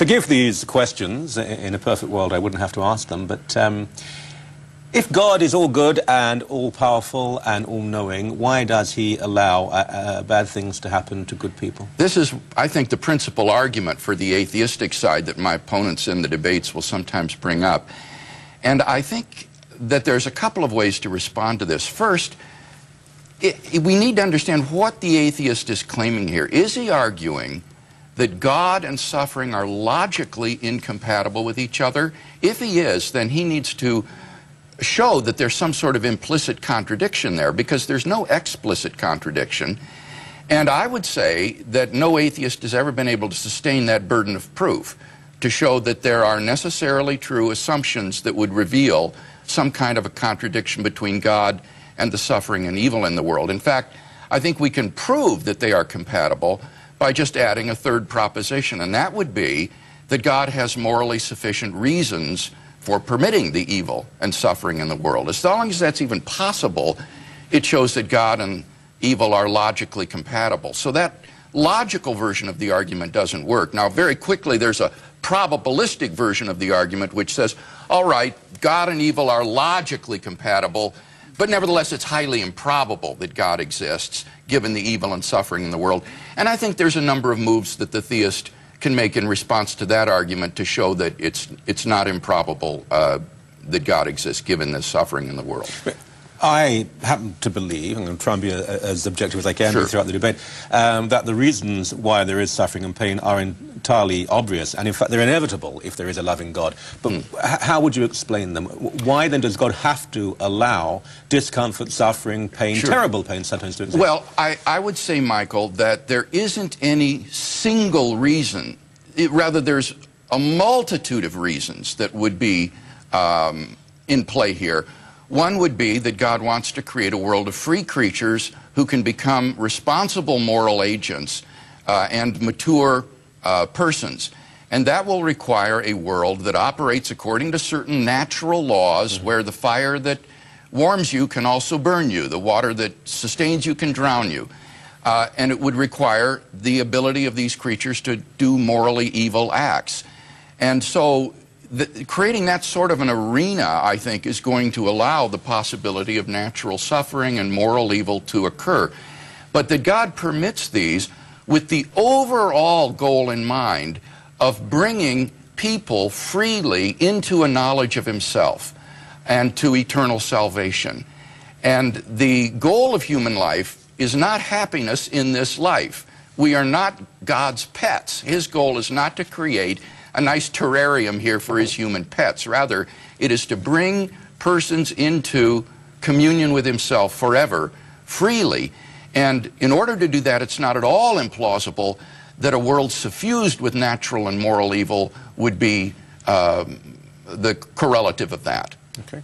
Forgive these questions. In a perfect world, I wouldn't have to ask them, but um, if God is all good and all powerful and all knowing, why does he allow uh, uh, bad things to happen to good people? This is, I think, the principal argument for the atheistic side that my opponents in the debates will sometimes bring up. And I think that there's a couple of ways to respond to this. First, it, we need to understand what the atheist is claiming here. Is he arguing that God and suffering are logically incompatible with each other? If he is, then he needs to show that there's some sort of implicit contradiction there because there's no explicit contradiction. And I would say that no atheist has ever been able to sustain that burden of proof to show that there are necessarily true assumptions that would reveal some kind of a contradiction between God and the suffering and evil in the world. In fact, I think we can prove that they are compatible by just adding a third proposition, and that would be that God has morally sufficient reasons for permitting the evil and suffering in the world. As long as that's even possible, it shows that God and evil are logically compatible. So that logical version of the argument doesn't work. Now, very quickly, there's a probabilistic version of the argument which says, all right, God and evil are logically compatible, but nevertheless, it's highly improbable that God exists, given the evil and suffering in the world. And I think there's a number of moves that the theist can make in response to that argument to show that it's, it's not improbable uh, that God exists given the suffering in the world. I happen to believe, and I'm going to try and be as objective as I can sure. throughout the debate, um, that the reasons why there is suffering and pain are entirely obvious, and in fact they're inevitable if there is a loving God. But mm. how would you explain them? Why then does God have to allow discomfort, suffering, pain, sure. terrible pain sometimes to exist? Well, I, I would say, Michael, that there isn't any single reason. It, rather, there's a multitude of reasons that would be um, in play here. One would be that God wants to create a world of free creatures who can become responsible moral agents uh, and mature uh, persons. And that will require a world that operates according to certain natural laws mm -hmm. where the fire that warms you can also burn you, the water that sustains you can drown you. Uh, and it would require the ability of these creatures to do morally evil acts. And so the, creating that sort of an arena, I think, is going to allow the possibility of natural suffering and moral evil to occur. But that God permits these with the overall goal in mind of bringing people freely into a knowledge of Himself and to eternal salvation. And the goal of human life is not happiness in this life. We are not God's pets. His goal is not to create a nice terrarium here for his human pets. Rather, it is to bring persons into communion with himself forever, freely. And in order to do that, it's not at all implausible that a world suffused with natural and moral evil would be um, the correlative of that. Okay.